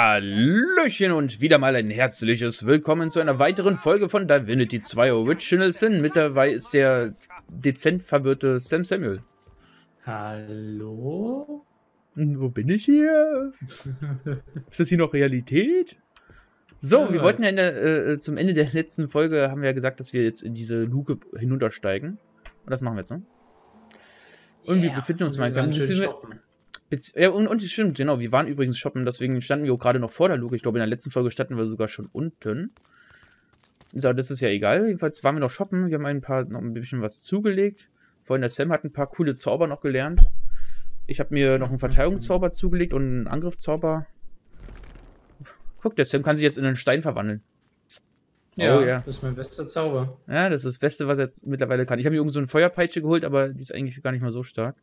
Hallöchen und wieder mal ein herzliches Willkommen zu einer weiteren Folge von Divinity 2 Original Sin. Mit dabei ist der dezent verwirrte Sam Samuel. Hallo? Hm, Wo bin ich hier? ist das hier noch Realität? So, Ja, wir wollten ja der, äh, zum Ende der letzten Folge, haben wir ja gesagt, dass wir jetzt in diese Luke hinuntersteigen. Und das machen wir jetzt, ne? Und wir Yeah. befinden uns mal wir waren schön. Bez ja, und, und stimmt, genau, wir waren übrigens shoppen, deswegen standen wir auch gerade noch vor der Luke. Ich glaube, in der letzten Folge standen wir sogar schon unten. So, das ist ja egal. Jedenfalls waren wir noch shoppen. Wir haben ein paar, noch ein bisschen was zugelegt. Vorhin der Sam hat ein paar coole Zauber noch gelernt. Ich habe mir noch einen Verteidigungszauber zugelegt und einen Angriffszauber. Guck, der Sam kann sich jetzt in einen Stein verwandeln. Ja, Oh, ja. das ist mein bester Zauber. Ja, das ist das Beste, was er jetzt mittlerweile kann. Ich habe mir irgend so eine Feuerpeitsche geholt, aber die ist eigentlich gar nicht mal so stark.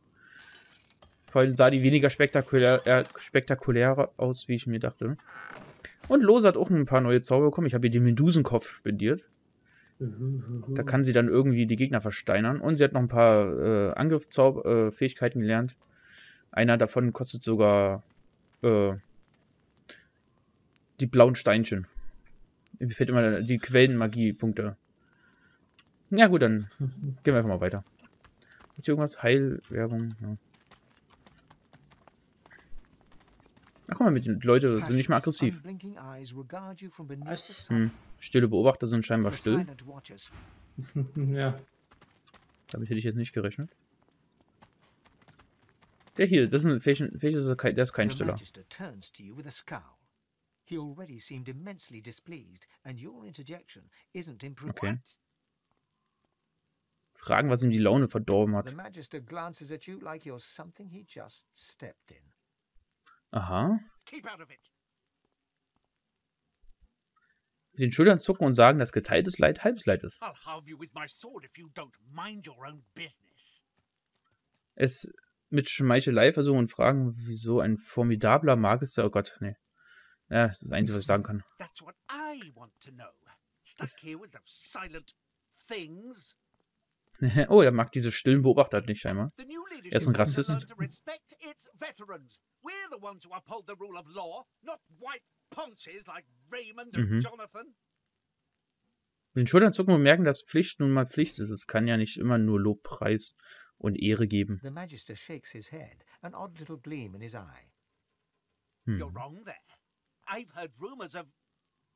Vorhin sah die weniger spektakulär, äh, spektakulärer aus, wie ich mir dachte. Und Lose hat auch ein paar neue Zauber bekommen. Ich habe ihr den Medusenkopf spendiert. Da kann sie dann irgendwie die Gegner versteinern. Und sie hat noch ein paar äh, Angriffsfähigkeiten gelernt. Einer davon kostet sogar äh, die blauen Steinchen. Mir fehlt immer die Quellenmagie-Punkte. Ja gut, dann gehen wir einfach mal weiter. Gibt irgendwas? Heilwerbung? Ja. Ach guck mal, mit den Leute sind nicht mehr aggressiv. Hm. Stille Beobachter sind scheinbar still. ja. Damit hätte ich jetzt nicht gerechnet. Der hier, das ist ein, kein, der ist kein The Stiller. He already seemed immensely displeased, and your interjection isn't improving. Okay. Fragen, was ihm die Laune verdorben The hat. Magister glances at you like you're something he just stepped in. Aha. Mit den Schultern zucken und sagen, dass geteiltes Leid halbes Leid ist. Es mit Schmeichelei versuchen und fragen, wieso ein formidabler Magister. Oh Gott, nee. Ja, das ist das Einzige, was ich sagen kann. That's what I want to know. Stuck here with those silent things. oh, er mag diese stillen Beobachter nicht scheinbar. Er ist ein Rassist. We're the ones who uphold the rule of law, not white ponces like Raymond and Mhm. Jonathan. Mit den Schultern zucken und merken, dass Pflicht nun mal Pflicht ist. Es kann ja nicht immer nur Lob, Preis und Ehre geben. The Magister shakes his head, an odd little gleam in his eye. Hm. You're wrong there. I've heard rumors of,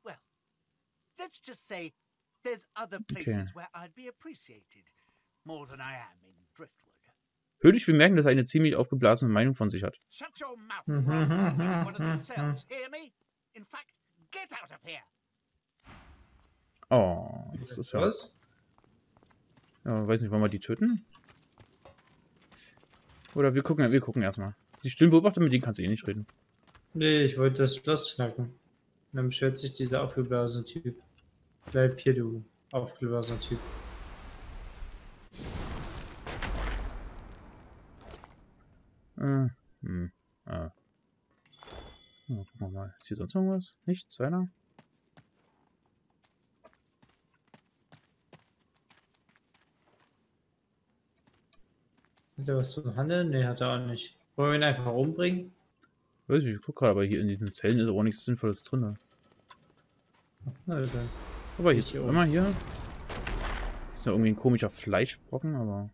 well, let's just say there's other places where I'd be appreciated more than I am in Driftwood. Höflich bemerken, dass er eine ziemlich aufgeblasene Meinung von sich hat. Oh, das ist ja. Was? ja weiß nicht, wollen wir die töten? Oder wir gucken, wir gucken erstmal. Die stillen Beobachter, mit denen kannst du eh nicht reden. Nee, ich wollte das Schloss knacken. Dann beschwert sich dieser aufgeblasene Typ. Bleib hier, du aufgeblasener Typ. Äh, hm, äh. Gucken wir mal. Ist hier sonst irgendwas? Nichts, einer? Hat er was zu handeln? Nee, hat er auch nicht. Wollen wir ihn einfach umbringen? Weiß ich, ich guck gerade, aber hier in diesen Zellen ist auch nichts Sinnvolles drin. ne? Na. Aber hier immer hier. Ist ja irgendwie ein komischer Fleischbrocken, aber.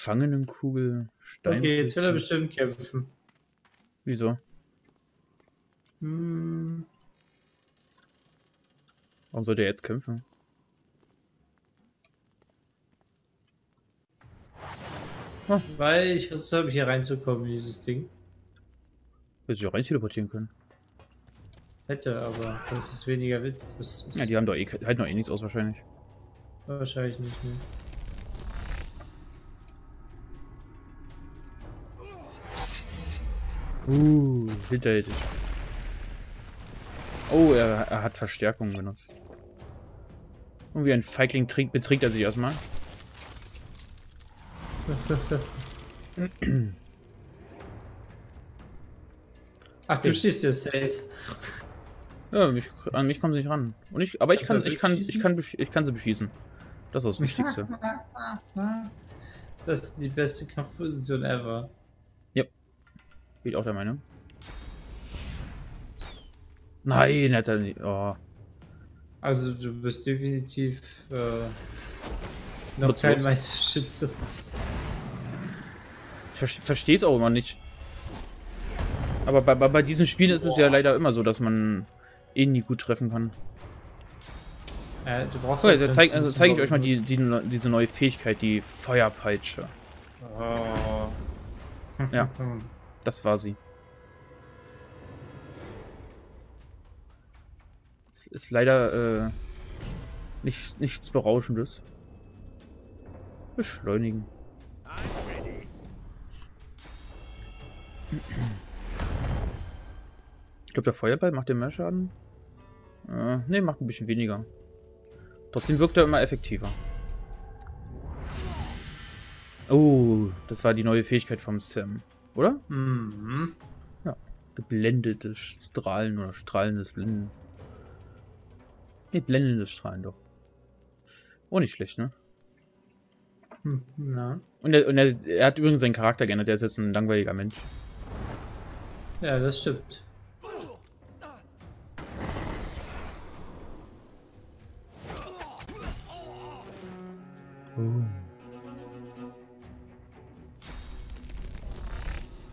Gefangenenkugel, Stein. Okay, jetzt will er bestimmt kämpfen. Wieso? Hm, Warum sollte er jetzt kämpfen? weil ich versucht habe, hier reinzukommen in dieses Ding. Hätte sich auch rein teleportieren können. Hätte, aber das ist weniger Witz. Ja, die haben doch eh, halten doch eh nichts aus wahrscheinlich. wahrscheinlich nicht mehr. Uh, hinterhältig. Oh, er, er hat Verstärkung benutzt. Und wie ein Feigling trinkt, betrinkt er sich erstmal. Ach, du stehst ja safe. Ja, mich, an mich kommen sie nicht ran. Und ich, aber ich Kannst kann, ich kann, ich kann, ich kann sie beschießen. Das ist das Wichtigste. Das ist die beste Kampfposition ever. Bin auch der Meinung. Nein, hat er nicht. Oh. Also du bist definitiv äh, noch Nutzlos. kein Meisterschütze. Ich ver- verstehe es auch immer nicht. Aber bei, bei, bei diesen Spielen ist es ja leider immer so, dass man eh nie gut treffen kann. Äh, du brauchst So, halt jetzt zeige also zeig ich euch mal die, die, diese neue Fähigkeit, die Feuerpeitsche. Oh. Ja. Das war sie. Es ist leider äh, nicht, nichts Berauschendes. Beschleunigen. Ich glaube, der Feuerball macht dir mehr Schaden. Äh, ne, macht ein bisschen weniger. Trotzdem wirkt er immer effektiver. Oh, das war die neue Fähigkeit vom Sam, oder? Mhm. Geblendete Strahlen oder strahlendes Blenden. Ne, blendendes Strahlen doch. Oh, nicht schlecht, ne? Hm, Na. Und, er, und er, er hat übrigens seinen Charakter geändert, der ist jetzt ein langweiliger Mensch. Ja, das stimmt.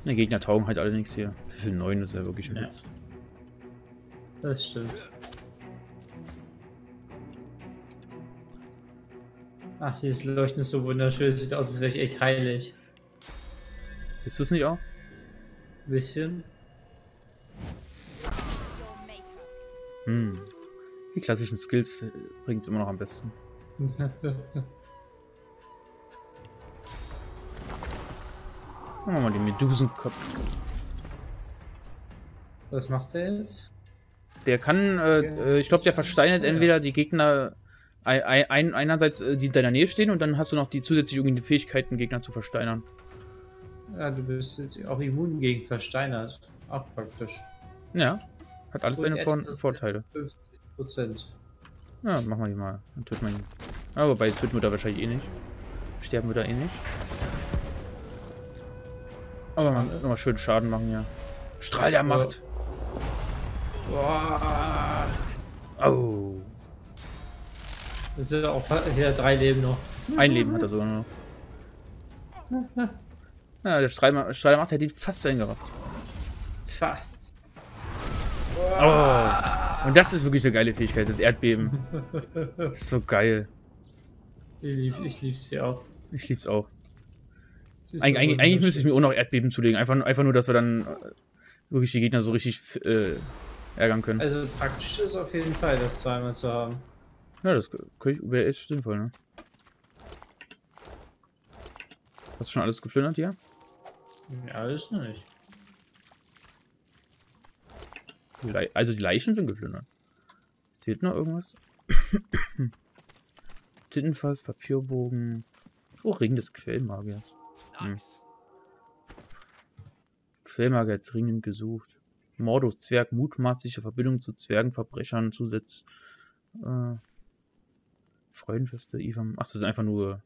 Die Gegner taugen halt alle nichts hier. Level 9 ist ja wirklich ein Ja. Witz. Das stimmt. Ach, dieses Leuchten ist so wunderschön. Sieht aus, als wäre ich echt heilig. Bist du es nicht auch? Ein bisschen. Hm. Die klassischen Skills bringen es immer noch am besten. Machen wir mal den Medusenkopf. Was macht er jetzt? Der kann, äh, äh, ich glaube, der versteinert entweder die Gegner ein, ein, einerseits, äh, die in deiner Nähe stehen und dann hast du noch die zusätzlich irgendwie die Fähigkeiten, Gegner zu versteinern. Ja, du bist jetzt auch immun gegen versteinert. Auch praktisch. Ja. Hat alles seine Vor Vorteile. mit 50%. Ja, machen wir die mal. Dann töten wir ihn. Aber bei töten wir da wahrscheinlich eh nicht. Sterben wir da eh nicht. Aber man nochmal schön Schaden machen, ja. Strahl der Macht. Boah. Oh. Das sind auch hier drei Leben noch. Ein Leben hat er sogar noch. Ja, der Strahl, Strahl der Macht hat ihn fast eingerafft. Fast. Oh. Und das ist wirklich eine geile Fähigkeit, das Erdbeben. Das ist so geil. Ich lieb, ich lieb sie auch. Ich lieb's auch. Eig eigentlich, eigentlich müsste ich mir auch noch Erdbeben zulegen. Einfach, einfach nur, dass wir dann wirklich die Gegner so richtig äh, ärgern können. Also praktisch ist auf jeden Fall, das zweimal zu haben. Ja, das wäre echt sinnvoll, ne? Hast du schon alles geplündert hier? Ja, alles noch nicht. Die Also die Leichen sind geplündert. Zählt noch irgendwas? Tintenfass, Papierbogen. Oh, Ring des Quellmagiers. Nice. Quellmagier dringend gesucht. Mordus Zwerg, mutmaßliche Verbindung zu Zwergenverbrechern, Zusatz. Äh, Freudenfeste, Ivan. Ach, das sind einfach nur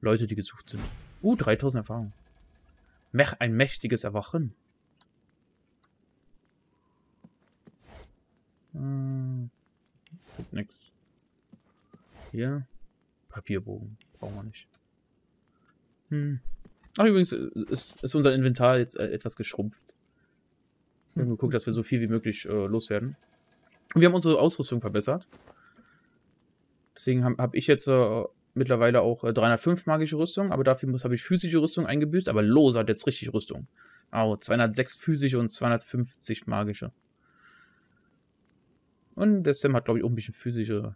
Leute, die gesucht sind. Uh, 3000 Erfahrung. Mech, ein mächtiges Erwachen. Hm, gibt nix. Hier. Papierbogen. Brauchen wir nicht. Hm. Ach, übrigens äh, ist, ist unser Inventar jetzt äh, etwas geschrumpft. Wir haben geguckt, dass wir so viel wie möglich äh, loswerden. Und wir haben unsere Ausrüstung verbessert. Deswegen habe hab ich jetzt äh, mittlerweile auch äh, 305 magische Rüstung, aber dafür habe ich physische Rüstung eingebüßt, aber Los hat jetzt richtig Rüstung. Au, 206 physische und 250 magische. Und der Sam hat, glaube ich, auch ein bisschen physische.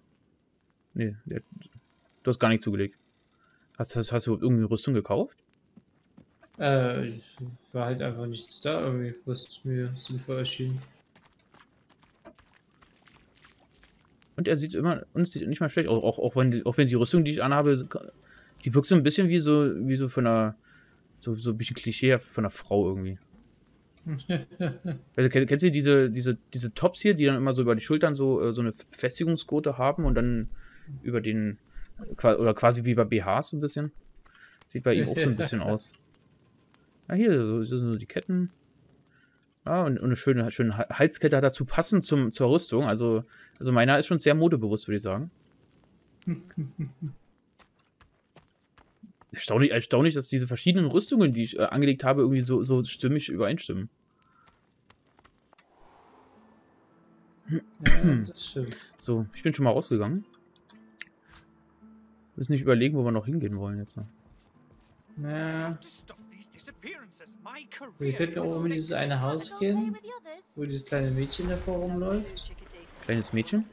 Nee, der, du hast gar nichts zugelegt. Hast, hast, hast du irgendwie Rüstung gekauft? Äh, war halt einfach nichts da irgendwie, was mir sinnvoll erschien. Und er sieht immer, und es sieht nicht mal schlecht aus. Auch, auch, wenn, die, auch wenn die Rüstung, die ich anhabe, die wirkt so ein bisschen wie so, wie so von einer, so, so ein bisschen Klischee von einer Frau irgendwie. Also, kenn- kennst du diese, diese, diese Tops hier, die dann immer so über die Schultern so, äh, so eine Befestigungsgurte haben und dann über den, oder quasi wie bei BHs so ein bisschen? Sieht bei ihm auch so ein bisschen aus. Ja, hier, so, so, so die Ketten. Ja, und, und eine schöne, schöne Ha- Halskette hat dazu passend zum, zur Rüstung. Also, also meiner ist schon sehr modebewusst, würde ich sagen. erstaunlich, erstaunlich, dass diese verschiedenen Rüstungen, die ich äh, angelegt habe, irgendwie so, so stimmig übereinstimmen. Ja, das stimmt. So, ich bin schon mal rausgegangen. Wir müssen nicht überlegen, wo wir noch hingehen wollen jetzt. Ja, Wir könnten auch in dieses eine Haus gehen, wo dieses kleine Mädchen davor rumläuft. Kleines Mädchen?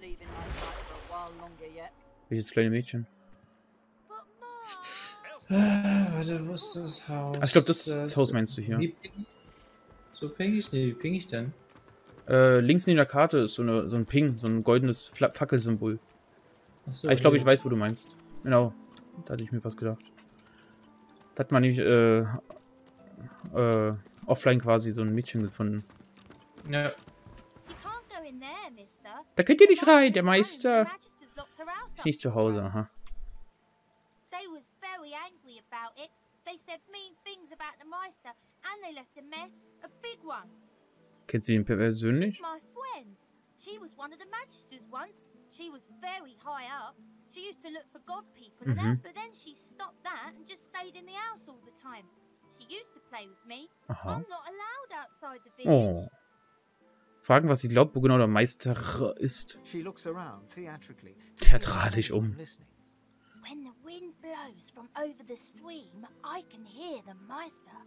Welches kleine Mädchen? Ah, warte, wo ist das Haus? Ah, ich glaube, das, das Haus meinst du hier. Wie ping ich? So ping ich? Nee, wie ping ich denn? Äh, links neben der Karte ist so, eine, so ein Ping, so ein goldenes Fla Fackelsymbol. Achso, Ah, ich glaube, ich weiß, wo du meinst. Genau. Da hatte ich mir was gedacht. Da hat man nämlich äh, äh, offline quasi so ein Mädchen gefunden. Ja, Da könnt ihr nicht rein, der Meister ist nicht zu Hause. Aha. They was very angry about it. They said mean things about the Meister and they left a mess, a big one. Kennt sie ihn persönlich? She's my friend. She was one of the Magisters once. She was very high up. She used to look for god people and that, but then she stopped that and just stayed in the house all the time. She used to play with me. Aha. I'm not allowed outside the village. Oh. Fragen, was sie glaubt, wo genau der Meister ist. She looks around theatrically. to see if Theatralisch um. When the wind blows from over the stream, I can hear the Meister.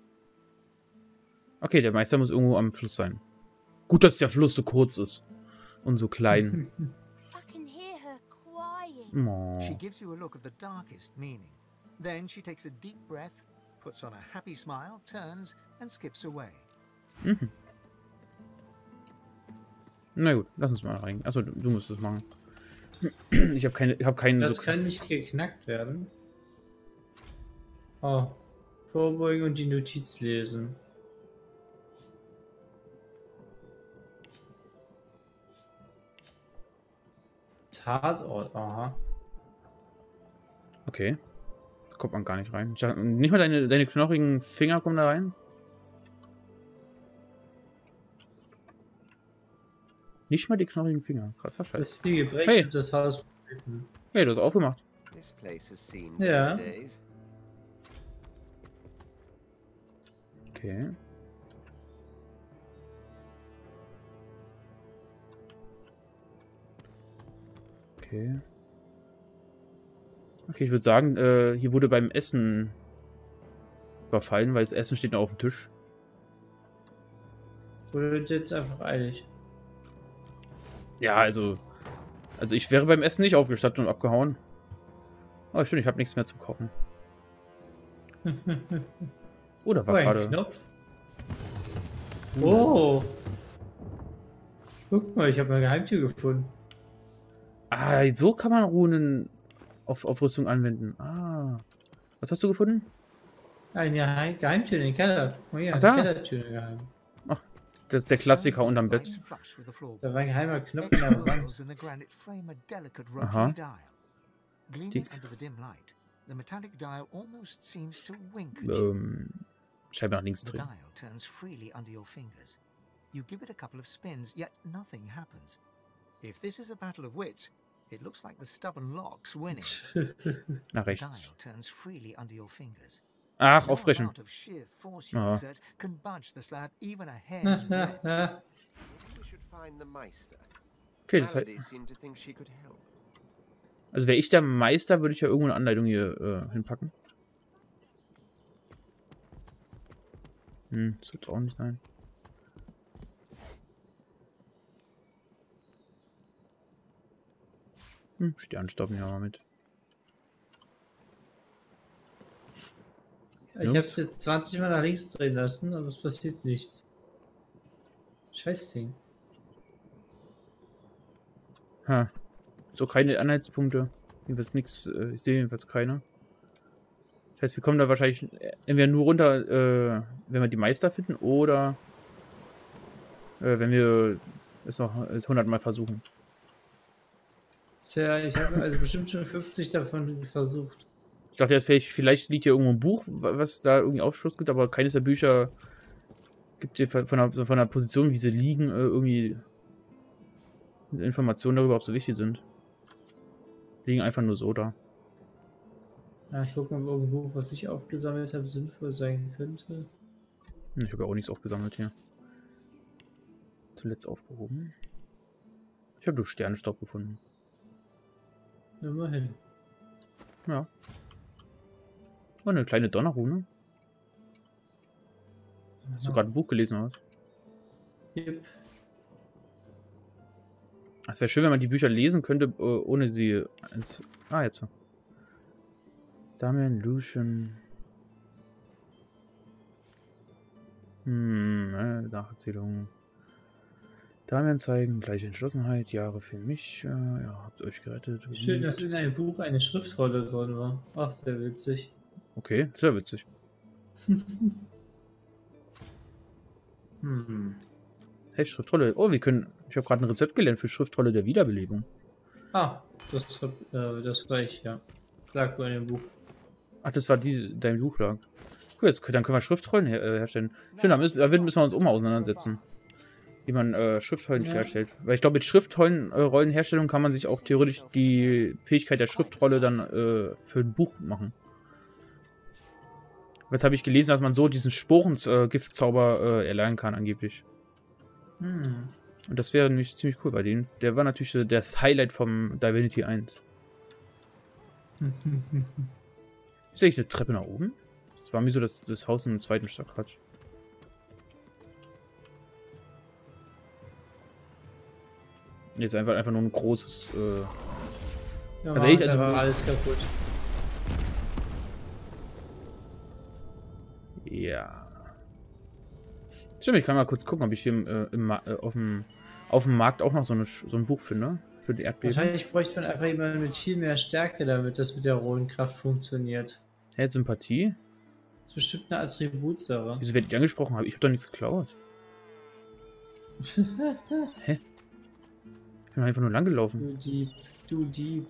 Okay, der Meister muss irgendwo am Fluss sein. Gut, dass der Fluss so kurz ist. Und so klein. I can hear her crying. Oh. She gives you a look of the darkest meaning. Then she takes a deep breath, puts on a happy smile, turns, and skips away. Mhm. Na gut, lass uns mal rein. Achso, du, du musst es machen. Ich habe keine, ich habe keinen. das so- kann nicht geknackt werden. Oh. Vorbeugen und die Notiz lesen. Tatort, aha. Okay. Kommt man gar nicht rein. Dachte, nicht mal deine, deine knochigen Finger kommen da rein? Nicht mal die knochigen Finger. Krasser Scheiß. Das Ziel gebrechen Hey. das Haus. Hey, du hast aufgemacht. Days. Okay. Okay. Okay, ich würde sagen, äh, hier wurde beim Essen überfallen, weil das Essen steht noch auf dem Tisch. Oder wird jetzt einfach eilig? Ja, also. Also ich wäre beim Essen nicht aufgestanden und abgehauen. Oh, stimmt, ich habe nichts mehr zum Kochen. Oh, da Oh, war ein gerade. Knopf. Oh. Guck mal, ich habe eine Geheimtür gefunden. Ah, so kann man Runen auf, auf Rüstung anwenden. Ah. Was hast du gefunden? Eine Geheim Geheimtür in den Keller. Oh ja, Ach, eine da. Kellertür geheim. Das ist der Klassiker unterm Bett. Da war ein geheimer Knopf in der Wand. Aha. dial. Gleaming Die- under the dim light, the metallic dial almost seems to wink at you. Ähm, scheinbar nach links The drehen. dial turns freely under your fingers. You give it a couple of spins, yet nothing happens. If this is a battle of wits, it looks like the stubborn lock's winning. Nach The rechts. dial turns freely under your fingers. Ach, aufbrechen. amount of sheer force you Aha. exert can budge the slab even a hair's breadth. Maybe we should find the Meister. Okay, das heißt, Melody seemed to think she could help. also wäre ich der Meister, würde ich ja irgendwo eine Anleitung hier äh, hinpacken. Hm, das wird auch nicht sein. Hm, Sternstaub nehmen wir mal mit. Ich habe es jetzt 20 Mal nach links drehen lassen, aber es passiert nichts. Scheiß Ding. Ha. So keine Anhaltspunkte. Jedenfalls nichts. Äh, ich sehe jedenfalls keine. Das heißt, wir kommen da wahrscheinlich entweder nur runter, äh, wenn wir die Meister finden, oder äh, wenn wir es noch 100 Mal versuchen. Tja, ich habe also bestimmt schon 50 davon versucht. Ich dachte jetzt, vielleicht, vielleicht liegt hier irgendwo ein Buch, wa- was da irgendwie Aufschluss gibt, aber keines der Bücher Gibt dir von der, von der Position, wie sie liegen, äh, irgendwie Informationen darüber, ob sie wichtig sind. Liegen einfach nur so da. Ja, ich gucke mal, ob Buch, was ich aufgesammelt habe, sinnvoll sein könnte. Ich habe ja auch nichts aufgesammelt hier. Zuletzt aufgehoben. Ich habe nur Sternenstaub gefunden. Immerhin. Ja. Oh, eine kleine Donnerrune. Hast du gerade ein Buch gelesen oder was? Yep. Es wäre schön, wenn man die Bücher lesen könnte, äh, ohne sie ins... Ah, jetzt. so. Damian Lucian. Hm, äh, Nacherzählung. Damian zeigen, gleiche Entschlossenheit, Jahre für mich. Äh, ja, habt euch gerettet. Schön, dass in einem Buch eine Schriftrolle drin war. Ach, sehr witzig. Okay, sehr witzig. Hm. Hey, Schriftrolle. Oh, wir können. Ich habe gerade ein Rezept gelernt für Schriftrolle der Wiederbelebung. Ah, das, war- äh, das war ich, ja. Lag bei dem Buch. Ach, das war die, dein Buch lag. Cool, jetzt, dann können wir Schriftrollen her äh, herstellen. Schön, da müssen, damit müssen wir uns auch mal auseinandersetzen. Wie man äh, Schriftrollen Ja. herstellt. Weil ich glaube, mit Schriftrollenherstellung kann man sich auch theoretisch die Fähigkeit der Schriftrolle dann äh, für ein Buch machen. Was habe ich gelesen, dass man so diesen Sporens-Giftzauber äh, erlernen kann, angeblich. Hm. Und das wäre nämlich ziemlich cool bei denen. Der war natürlich das Highlight vom Divinity 1. Ist eigentlich eine Treppe nach oben? Das war mir so, dass das Haus einen zweiten Stock hat. Nee, ist einfach, einfach nur ein großes. Äh Ja, Also ich- also- alles kaputt. ja. Stimmt, ich kann mal kurz gucken, ob ich hier im, äh, im, äh, auf, dem, auf dem Markt auch noch so, eine, so ein Buch finde. Für die Erdbeben. Wahrscheinlich bräuchte man einfach jemanden mit viel mehr Stärke, damit das mit der rohen Kraft funktioniert. Hä, Sympathie? Das ist bestimmt eine Attributsache. Wieso werde ich angesprochen? Ich habe doch nichts geklaut. Hä? Ich bin einfach nur lang gelaufen. Du Dieb, du Dieb.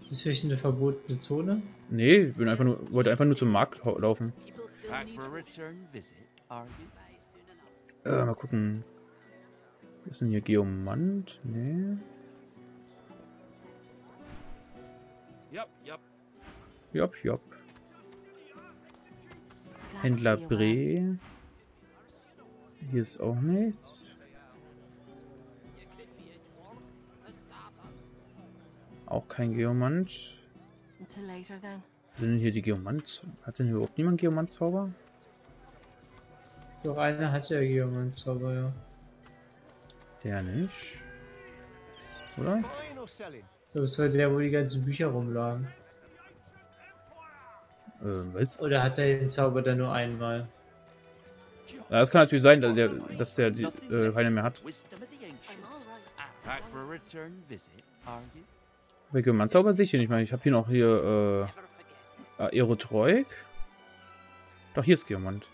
Das ist vielleicht eine verbotene Zone? Nee, ich bin einfach nur, wollte einfach nur zum Markt laufen. Äh, mal gucken. Was ist denn hier? Geomant? Nee. Yup, yup. Jopp, jopp. Händler Bre. Hier ist auch nichts. Auch kein Geomant. Sind denn hier die Geomant? Hat denn hier überhaupt niemand Geomant-Zauber? Doch einer hat ja Geomant-Zauber, ja. Der nicht. Oder? Das war der, wo die ganzen Bücher rumlagen. Äh, was? Oder hat er den Zauber dann nur einmal? Ja, das kann natürlich sein, dass der, dass der die, äh, less keine than mehr hat. The wisdom of the I'm ancients. alright. Back for a return visit, are you? Bei Geomant-Zauber sehe ich mal. Ich habe hier noch hier äh, Aerotroik. Doch, hier ist Geomant.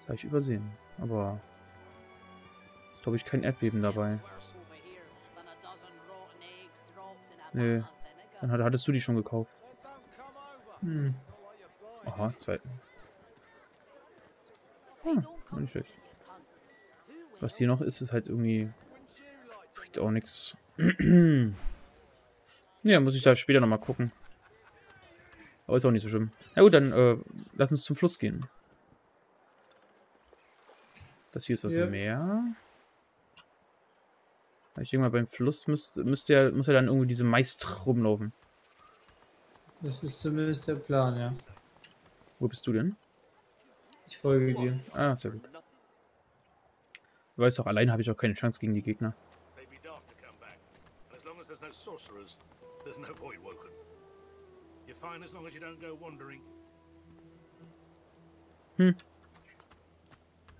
Das habe ich übersehen. Aber ist, glaube ich, kein Erdbeben dabei. Nee. Dann hat- hattest du die schon gekauft. Hm. Aha, zwei. Hm, war nicht schlecht. Was hier noch ist, ist halt irgendwie. Bringt auch nichts. Ja, muss ich da später nochmal gucken. Aber ist auch nicht so schlimm. Na gut, dann äh, lass uns zum Fluss gehen. Das hier ist das Ja. Meer. Ich denke mal, beim Fluss müsst, müsst ja, muss ja dann irgendwie diese Meist rumlaufen. Das ist zumindest der Plan, ja. Wo bist du denn? Ich folge dir. Ah, sehr gut. Du weißt doch, allein habe ich auch keine Chance gegen die Gegner. There's no void woken. You're fine as long as you don't go wandering.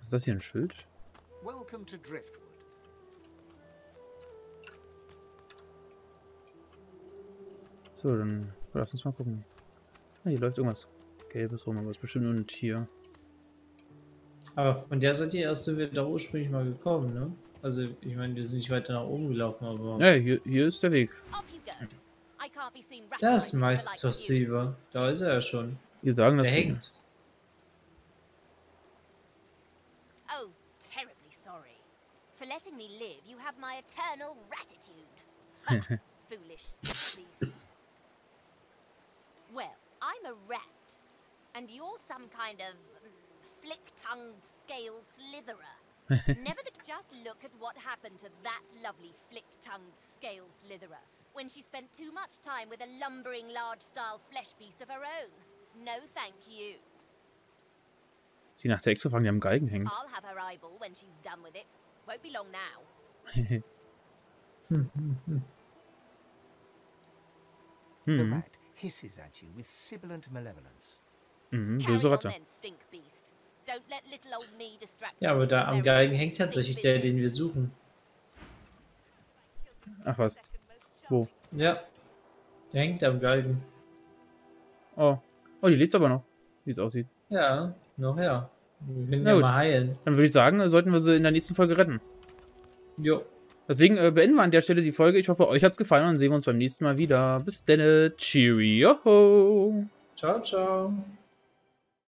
Ist das hier ein Schild? Welcome to Driftwood. So, dann lass uns mal gucken. Ah, hier läuft irgendwas Gelbes rum, aber es ist bestimmt nur ein Tier. Aber von der Seite erst sind wir da ursprünglich mal gekommen, ne? Also, ich meine, wir sind nicht weiter nach oben gelaufen, aber. Ja, hier, hier ist der Weg. Off you go. Da ist Meister Siever. Da ist er ja schon. Wir sagen das hängt. Oh, terribly sorry. For letting me live, you have my eternal gratitude. Foolish beast. Well, I'm a rat, and you're some kind of mm, flick-tongued scale slitherer. Never just look at what happened to that lovely flick-tongued scale slitherer. When she spent too much time with a lumbering large-style flesh beast of her own. No, thank you. Die nach der Hexe fragen, die am Galgen hängen. I'll have her eyeball when she's done with it. Won't be long now. The hm. rat hisses at you with sibilant malevolence. Mhm, Carry böse on Ratte. then, stink beast. Don't let little old me distract Ja, aber da am important hängt tatsächlich der, den wir suchen. Ach was. Wo? Ja. Der hängt am Galgen. Oh. Oh, die lebt aber noch, wie es aussieht. Ja, noch her. Wir können ja gut. mal heilen. Dann würde ich sagen, sollten wir sie in der nächsten Folge retten. Jo. Deswegen äh, beenden wir an der Stelle die Folge. Ich hoffe, euch hat's gefallen und dann sehen wir uns beim nächsten Mal wieder. Bis dann. Cheerio. Ciao, ciao.